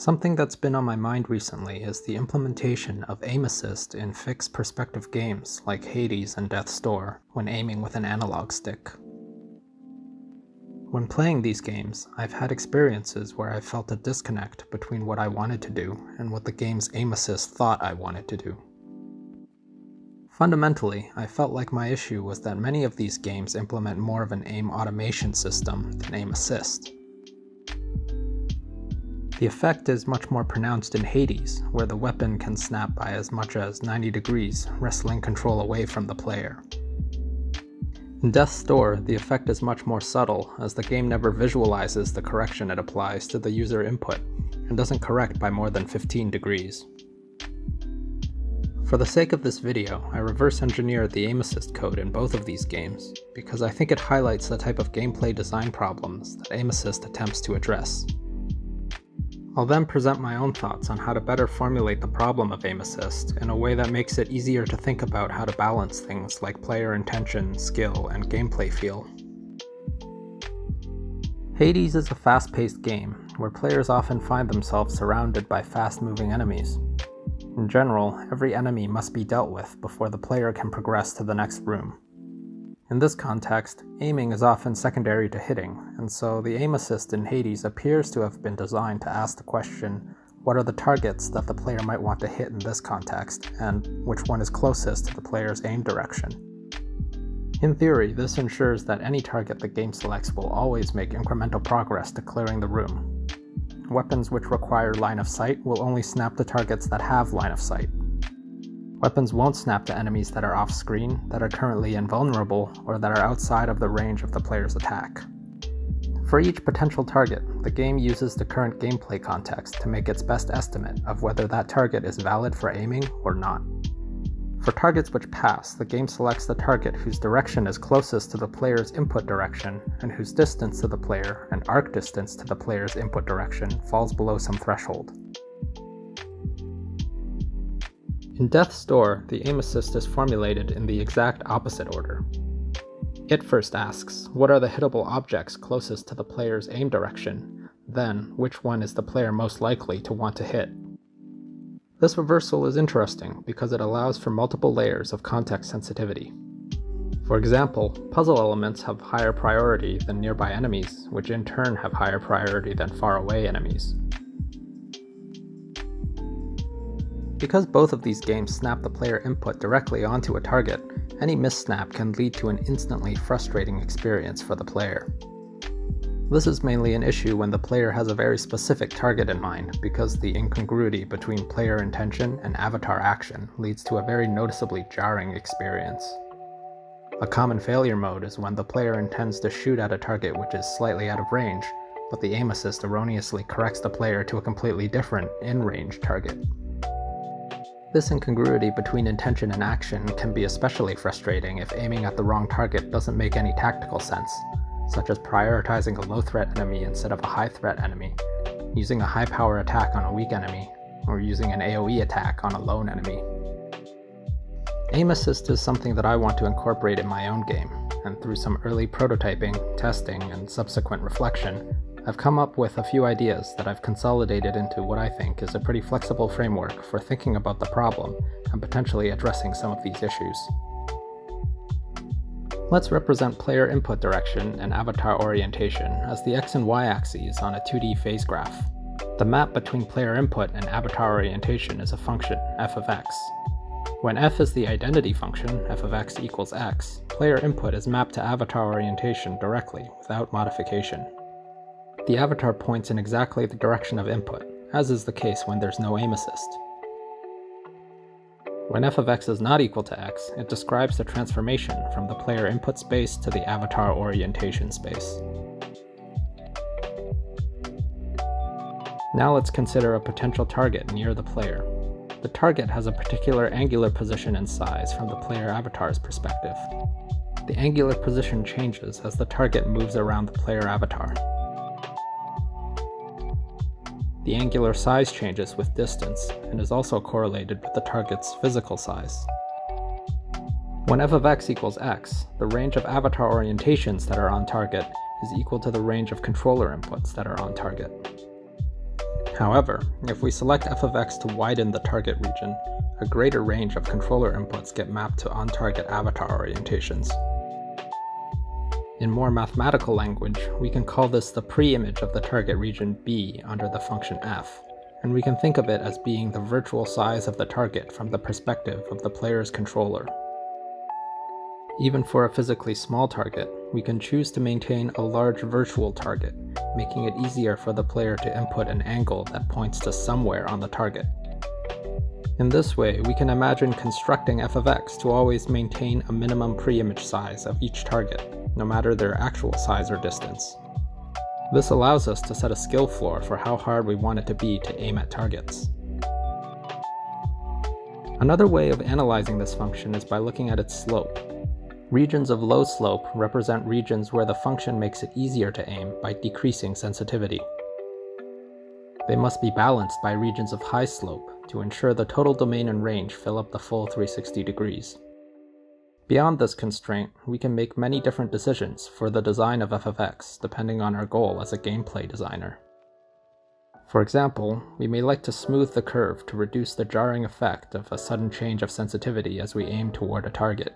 Something that's been on my mind recently is the implementation of aim assist in fixed perspective games like Hades and Death's Door when aiming with an analog stick. When playing these games, I've had experiences where I felt a disconnect between what I wanted to do and what the game's aim assist thought I wanted to do. Fundamentally, I felt like my issue was that many of these games implement more of an aim automation system than aim assist. The effect is much more pronounced in Hades, where the weapon can snap by as much as 90 degrees, wresting control away from the player. In Death's Door, the effect is much more subtle, as the game never visualizes the correction it applies to the user input, and doesn't correct by more than 15 degrees. For the sake of this video, I reverse engineered the aim assist code in both of these games, because I think it highlights the type of gameplay design problems that aim assist attempts to address. I'll then present my own thoughts on how to better formulate the problem of aim assist in a way that makes it easier to think about how to balance things like player intention, skill, and gameplay feel. Hades is a fast-paced game, where players often find themselves surrounded by fast-moving enemies. In general, every enemy must be dealt with before the player can progress to the next room. In this context, aiming is often secondary to hitting, and so the aim assist in Hades appears to have been designed to ask the question, what are the targets that the player might want to hit in this context, and which one is closest to the player's aim direction. In theory, this ensures that any target the game selects will always make incremental progress to clearing the room. Weapons which require line of sight will only snap to targets that have line of sight, Weapons won't snap to enemies that are off screen, that are currently invulnerable, or that are outside of the range of the player's attack. For each potential target, the game uses the current gameplay context to make its best estimate of whether that target is valid for aiming or not. For targets which pass, the game selects the target whose direction is closest to the player's input direction and whose distance to the player and arc distance to the player's input direction falls below some threshold. In Death's Door, the aim assist is formulated in the exact opposite order. It first asks, what are the hittable objects closest to the player's aim direction, then, which one is the player most likely to want to hit. This reversal is interesting because it allows for multiple layers of context sensitivity. For example, puzzle elements have higher priority than nearby enemies, which in turn have higher priority than faraway enemies. Because both of these games snap the player input directly onto a target, any missnap can lead to an instantly frustrating experience for the player. This is mainly an issue when the player has a very specific target in mind, because the incongruity between player intention and avatar action leads to a very noticeably jarring experience. A common failure mode is when the player intends to shoot at a target which is slightly out of range, but the aim assist erroneously corrects the player to a completely different, in-range target. This incongruity between intention and action can be especially frustrating if aiming at the wrong target doesn't make any tactical sense, such as prioritizing a low threat enemy instead of a high threat enemy, using a high power attack on a weak enemy, or using an AoE attack on a lone enemy. Aim assist is something that I want to incorporate in my own game, and through some early prototyping, testing, and subsequent reflection, I've come up with a few ideas that I've consolidated into what I think is a pretty flexible framework for thinking about the problem and potentially addressing some of these issues. Let's represent player input direction and avatar orientation as the x and y axes on a 2D phase graph. The map between player input and avatar orientation is a function, f of x. When f is the identity function, f of x equals x, player input is mapped to avatar orientation directly, without modification. The avatar points in exactly the direction of input, as is the case when there's no aim assist. When f of x is not equal to x, it describes the transformation from the player input space to the avatar orientation space. Now let's consider a potential target near the player. The target has a particular angular position and size from the player avatar's perspective. The angular position changes as the target moves around the player avatar. The angular size changes with distance and is also correlated with the target's physical size. When f of x equals x, the range of avatar orientations that are on target is equal to the range of controller inputs that are on target. However, if we select f of x to widen the target region, a greater range of controller inputs get mapped to on-target avatar orientations. In more mathematical language, we can call this the pre-image of the target region B under the function f, and we can think of it as being the virtual size of the target from the perspective of the player's controller. Even for a physically small target, we can choose to maintain a large virtual target, making it easier for the player to input an angle that points to somewhere on the target. In this way, we can imagine constructing f of x to always maintain a minimum pre-image size of each target, no matter their actual size or distance. This allows us to set a skill floor for how hard we want it to be to aim at targets. Another way of analyzing this function is by looking at its slope. Regions of low slope represent regions where the function makes it easier to aim by decreasing sensitivity. They must be balanced by regions of high slope to ensure the total domain and range fill up the full 360 degrees. Beyond this constraint, we can make many different decisions for the design of f of x depending on our goal as a gameplay designer. For example, we may like to smooth the curve to reduce the jarring effect of a sudden change of sensitivity as we aim toward a target.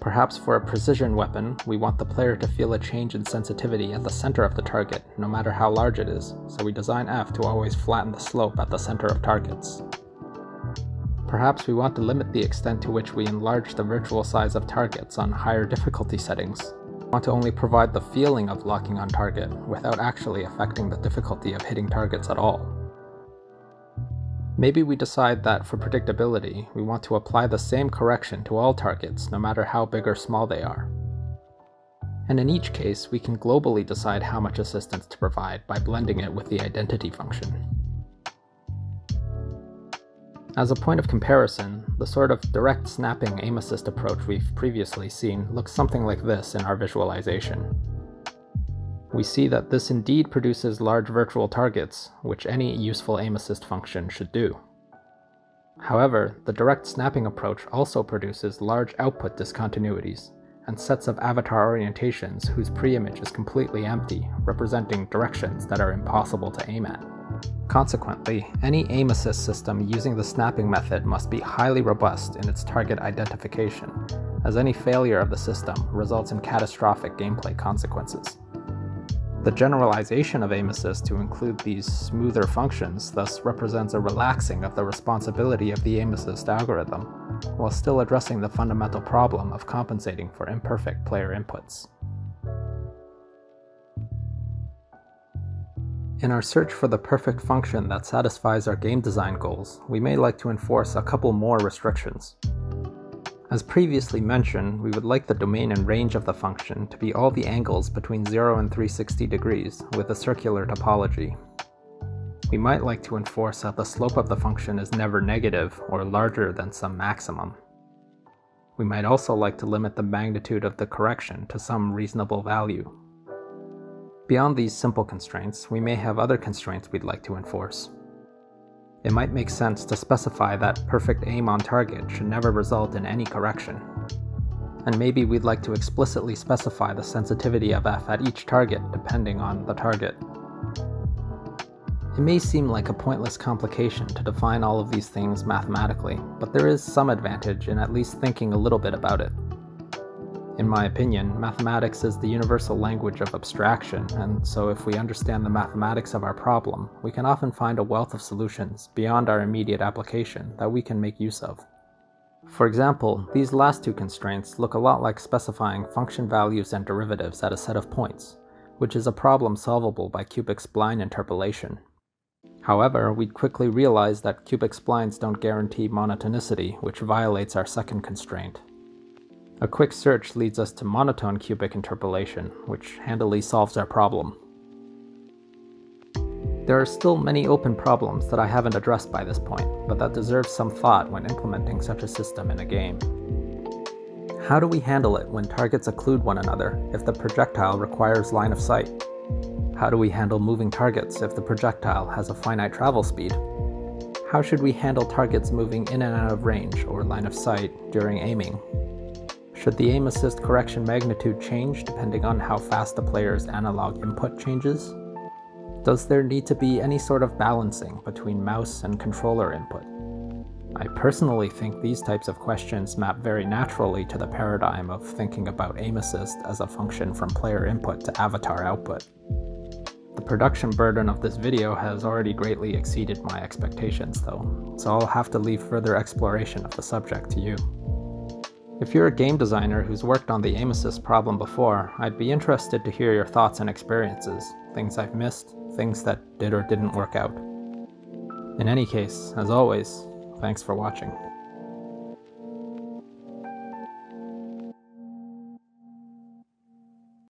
Perhaps for a precision weapon, we want the player to feel a change in sensitivity at the center of the target, no matter how large it is, so we design F to always flatten the slope at the center of targets. Perhaps we want to limit the extent to which we enlarge the virtual size of targets on higher difficulty settings. We want to only provide the feeling of locking on target, without actually affecting the difficulty of hitting targets at all. Maybe we decide that for predictability, we want to apply the same correction to all targets, no matter how big or small they are. And in each case, we can globally decide how much assistance to provide by blending it with the identity function. As a point of comparison, the sort of direct snapping aim assist approach we've previously seen looks something like this in our visualization we see that this indeed produces large virtual targets, which any useful aim assist function should do. However, the direct snapping approach also produces large output discontinuities, and sets of avatar orientations whose preimage is completely empty, representing directions that are impossible to aim at. Consequently, any aim assist system using the snapping method must be highly robust in its target identification, as any failure of the system results in catastrophic gameplay consequences. The generalization of aim assist to include these smoother functions thus represents a relaxing of the responsibility of the aim assist algorithm, while still addressing the fundamental problem of compensating for imperfect player inputs. In our search for the perfect function that satisfies our game design goals, we may like to enforce a couple more restrictions. As previously mentioned, we would like the domain and range of the function to be all the angles between 0 and 360 degrees with a circular topology. We might like to enforce that the slope of the function is never negative or larger than some maximum. We might also like to limit the magnitude of the correction to some reasonable value. Beyond these simple constraints, we may have other constraints we'd like to enforce it might make sense to specify that perfect aim on target should never result in any correction. And maybe we'd like to explicitly specify the sensitivity of f at each target depending on the target. It may seem like a pointless complication to define all of these things mathematically, but there is some advantage in at least thinking a little bit about it. In my opinion, mathematics is the universal language of abstraction, and so if we understand the mathematics of our problem, we can often find a wealth of solutions beyond our immediate application that we can make use of. For example, these last two constraints look a lot like specifying function values and derivatives at a set of points, which is a problem solvable by cubic spline interpolation. However, we'd quickly realize that cubic splines don't guarantee monotonicity, which violates our second constraint. A quick search leads us to monotone cubic interpolation, which handily solves our problem. There are still many open problems that I haven't addressed by this point, but that deserve some thought when implementing such a system in a game. How do we handle it when targets occlude one another if the projectile requires line of sight? How do we handle moving targets if the projectile has a finite travel speed? How should we handle targets moving in and out of range or line of sight during aiming? Should the aim assist correction magnitude change depending on how fast the player's analog input changes? Does there need to be any sort of balancing between mouse and controller input? I personally think these types of questions map very naturally to the paradigm of thinking about aim assist as a function from player input to avatar output. The production burden of this video has already greatly exceeded my expectations though, so I'll have to leave further exploration of the subject to you. If you're a game designer who's worked on the aim assist problem before, I'd be interested to hear your thoughts and experiences, things I've missed, things that did or didn't work out. In any case, as always, Thanks for watching.